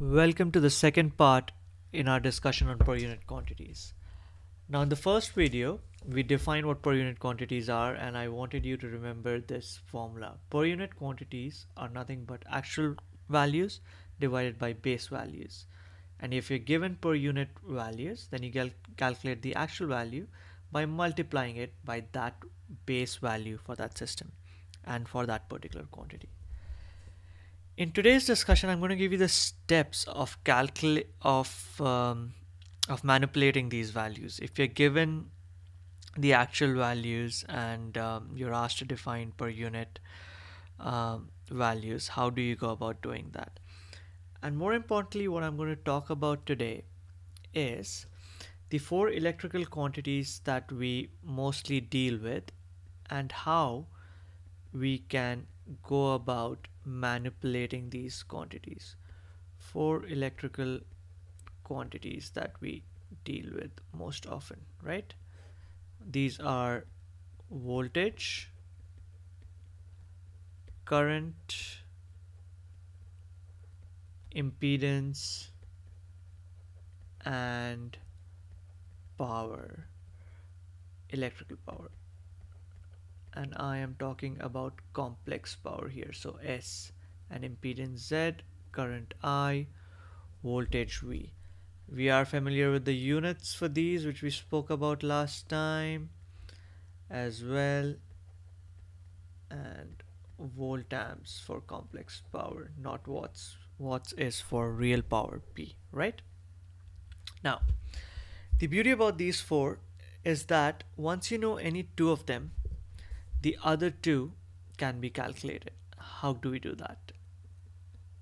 Welcome to the second part in our discussion on per unit quantities. Now in the first video, we defined what per unit quantities are and I wanted you to remember this formula. Per unit quantities are nothing but actual values divided by base values. And if you're given per unit values, then you cal calculate the actual value by multiplying it by that base value for that system and for that particular quantity. In today's discussion, I'm going to give you the steps of calculate of um, of manipulating these values. If you're given the actual values and um, you're asked to define per unit um, values, how do you go about doing that? And more importantly, what I'm going to talk about today is the four electrical quantities that we mostly deal with and how we can go about manipulating these quantities. Four electrical quantities that we deal with most often, right? These are voltage, current, impedance, and power, electrical power and I am talking about complex power here. So S and impedance Z current I voltage V. We are familiar with the units for these which we spoke about last time as well and voltamps for complex power not watts. Watts is for real power P right? Now the beauty about these four is that once you know any two of them the other two can be calculated. How do we do that?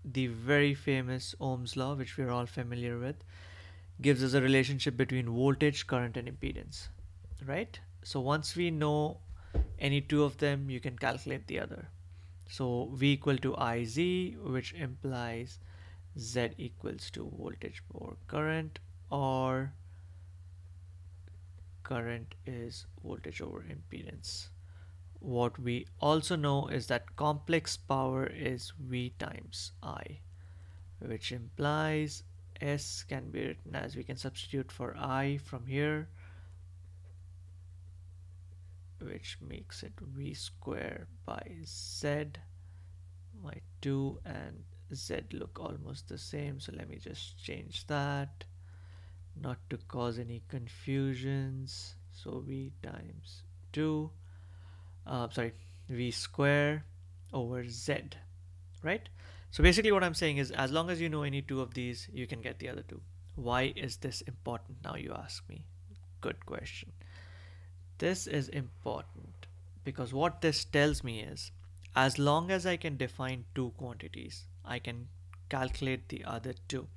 The very famous Ohm's law, which we're all familiar with, gives us a relationship between voltage, current, and impedance, right? So once we know any two of them, you can calculate the other. So V equal to IZ, which implies Z equals to voltage over current, or current is voltage over impedance. What we also know is that complex power is V times I, which implies S can be written as we can substitute for I from here, which makes it V square by Z. My 2 and Z look almost the same, so let me just change that not to cause any confusions. So V times 2 uh, sorry, v square over z, right? So basically what I'm saying is as long as you know any two of these, you can get the other two. Why is this important now you ask me? Good question. This is important because what this tells me is as long as I can define two quantities, I can calculate the other two.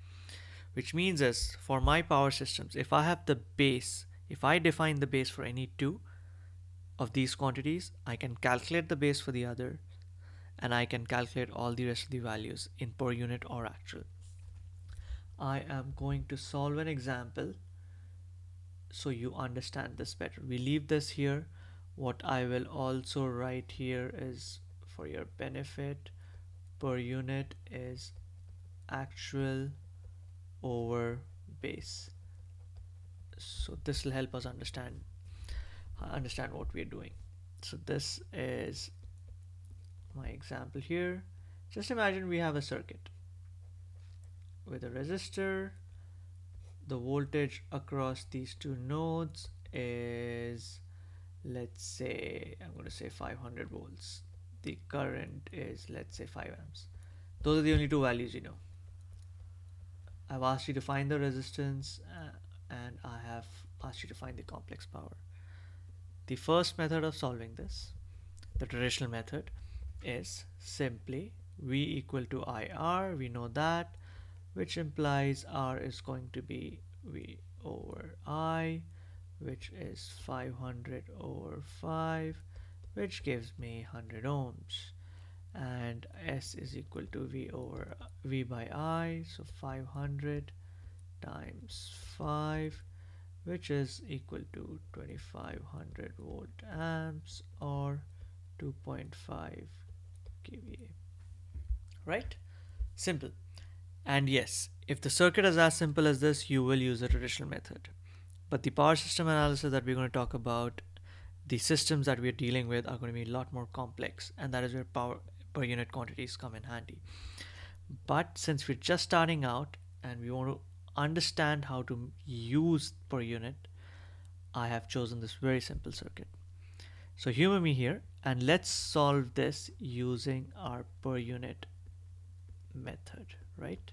Which means is for my power systems, if I have the base, if I define the base for any two, of these quantities, I can calculate the base for the other and I can calculate all the rest of the values in per unit or actual. I am going to solve an example so you understand this better. We leave this here. What I will also write here is for your benefit per unit is actual over base. So this will help us understand understand what we're doing. So this is my example here. Just imagine we have a circuit with a resistor. The voltage across these two nodes is, let's say, I'm going to say 500 volts. The current is, let's say, 5 amps. Those are the only two values you know. I've asked you to find the resistance uh, and I have asked you to find the complex power. The first method of solving this, the traditional method, is simply V equal to IR, we know that, which implies R is going to be V over I, which is 500 over 5, which gives me 100 ohms. And S is equal to V over V by I, so 500 times 5 which is equal to 2500 volt amps or 2.5 kVA right simple And yes, if the circuit is as simple as this, you will use a traditional method. But the power system analysis that we're going to talk about, the systems that we're dealing with are going to be a lot more complex, and that is where power per unit quantities come in handy. But since we're just starting out and we want to understand how to use per unit, I have chosen this very simple circuit. So humor me here and let's solve this using our per unit method, right?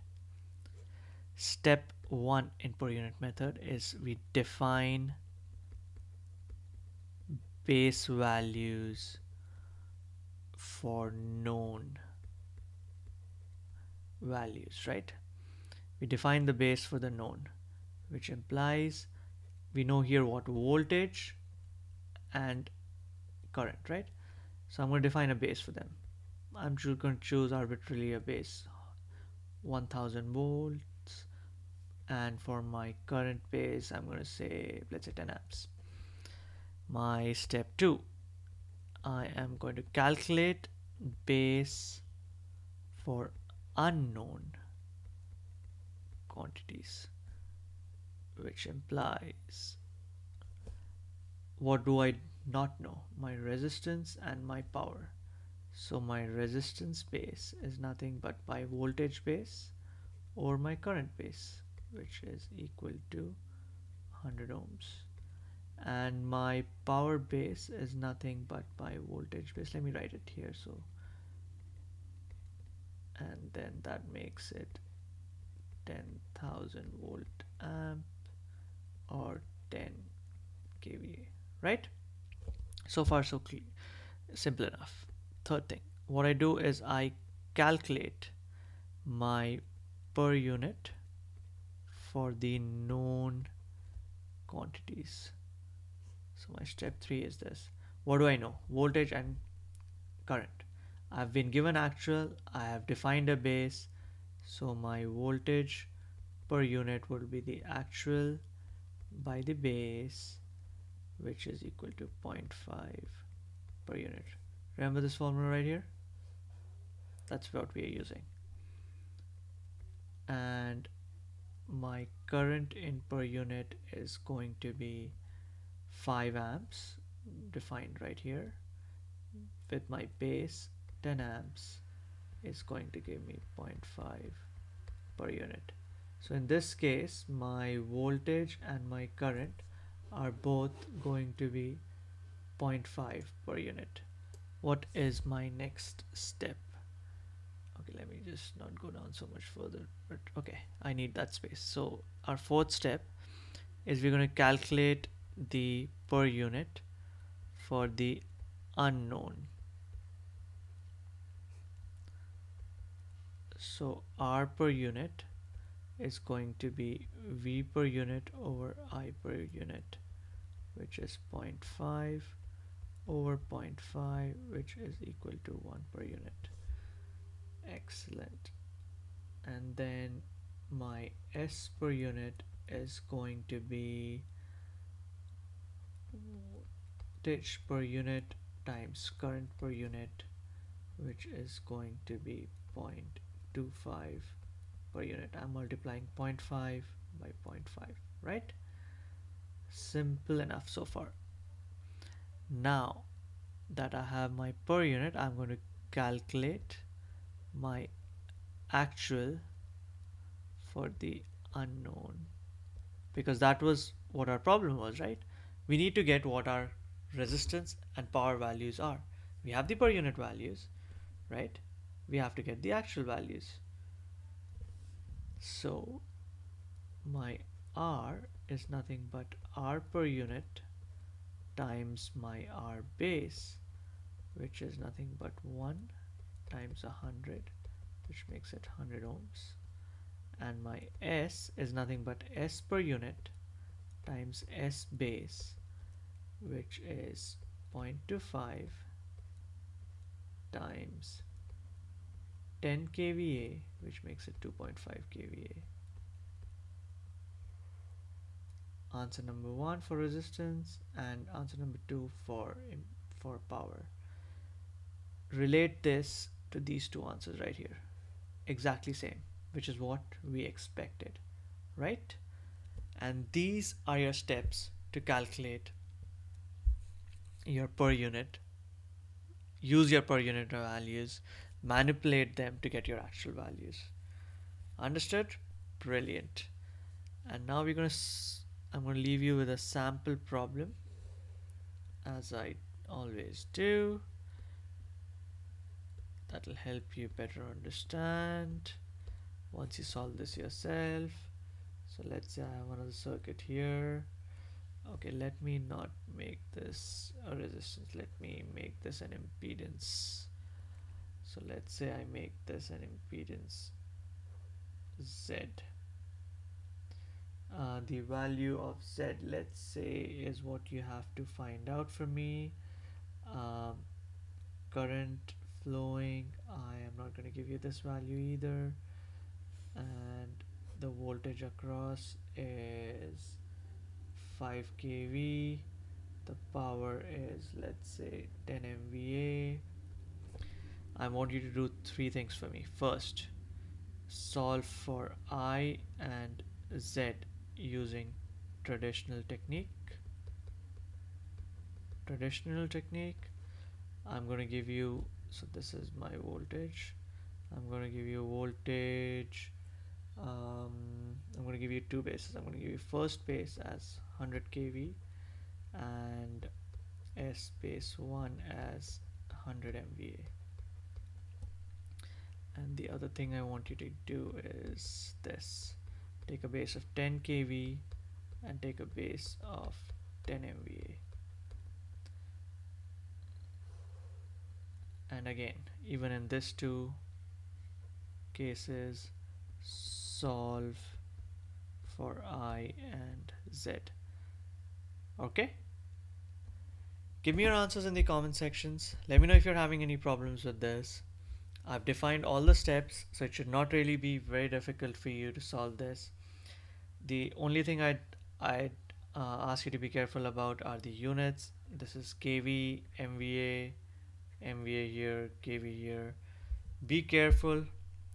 Step one in per unit method is we define base values for known values, right? We define the base for the known, which implies we know here what voltage and current, right? So I'm going to define a base for them. I'm just going to choose arbitrarily a base 1000 volts and for my current base I'm going to say let's say 10 amps. My step 2 I am going to calculate base for unknown quantities. Which implies what do I not know? My resistance and my power. So my resistance base is nothing but my voltage base or my current base which is equal to 100 ohms. And my power base is nothing but my voltage base. Let me write it here so. And then that makes it 10,000 volt amp or 10 kVA right? So far so clear simple enough. Third thing what I do is I calculate my per unit for the known quantities. So my step 3 is this. What do I know? Voltage and current. I've been given actual I have defined a base so my voltage per unit will be the actual by the base which is equal to 0.5 per unit. Remember this formula right here? That's what we are using. And my current in per unit is going to be 5 amps defined right here with my base 10 amps is going to give me 0.5 per unit. So in this case my voltage and my current are both going to be 0.5 per unit. What is my next step? Okay let me just not go down so much further but okay I need that space. So our fourth step is we're going to calculate the per unit for the unknown so R per unit is going to be V per unit over I per unit which is 0.5 over 0.5 which is equal to 1 per unit. Excellent. And then my S per unit is going to be voltage per unit times current per unit which is going to be 0.25 per unit. I'm multiplying 0.5 by 0.5 right? Simple enough so far. Now that I have my per unit I'm going to calculate my actual for the unknown. Because that was what our problem was right? We need to get what our resistance and power values are. We have the per unit values right we have to get the actual values. So my R is nothing but R per unit times my R base which is nothing but 1 times 100 which makes it 100 ohms. And my S is nothing but S per unit times S base which is 0.25 times 10 kVA which makes it 2.5 kVA. Answer number one for resistance and answer number two for for power. Relate this to these two answers right here. Exactly same which is what we expected, right? And these are your steps to calculate your per unit, use your per unit values, manipulate them to get your actual values. Understood? Brilliant. And now we're going to, I'm going to leave you with a sample problem as I always do. That'll help you better understand once you solve this yourself. So let's say I have another circuit here. Okay, let me not make this a resistance. Let me make this an impedance. So let's say I make this an impedance Z. Uh, the value of Z, let's say, is what you have to find out for me. Um, current flowing, I am not going to give you this value either. And the voltage across is 5 kV. The power is, let's say, 10 MVA. I want you to do three things for me. First, solve for I and Z using traditional technique. Traditional technique I'm going to give you so this is my voltage. I'm going to give you voltage um, I'm going to give you two bases. I'm going to give you first base as 100 kV and S base 1 as 100 MVA and the other thing I want you to do is this. Take a base of 10 kV and take a base of 10 MVA and again even in this two cases solve for I and Z. Okay? Give me your answers in the comment sections. Let me know if you're having any problems with this I've defined all the steps so it should not really be very difficult for you to solve this. The only thing I'd, I'd uh, ask you to be careful about are the units. This is kV MVA MVA here kV here be careful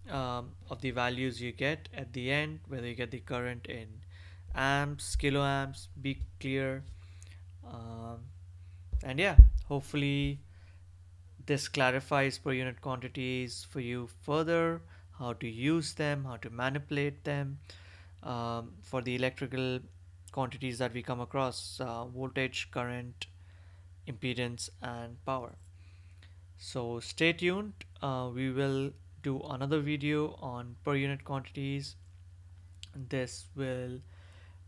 um, of the values you get at the end whether you get the current in amps kiloamps be clear. Um, and yeah hopefully this clarifies per unit quantities for you further how to use them how to manipulate them. Um, for the electrical quantities that we come across uh, voltage current impedance and power. So stay tuned. Uh, we will do another video on per unit quantities. This will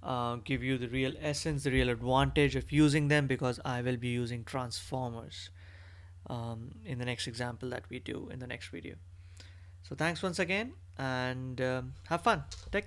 uh, give you the real essence the real advantage of using them because I will be using transformers um, in the next example that we do in the next video. So thanks once again and um, have fun. Take